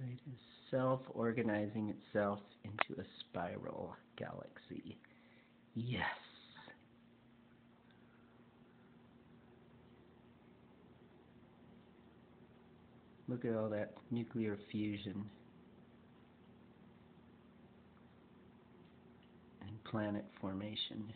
It is self-organizing itself into a spiral galaxy. Yes. Look at all that nuclear fusion and planet formation.